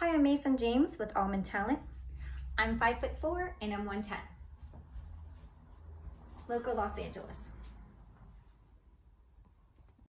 Hi, I'm Mason James with Almond Talent. I'm five foot four and I'm 110. Local Los Angeles.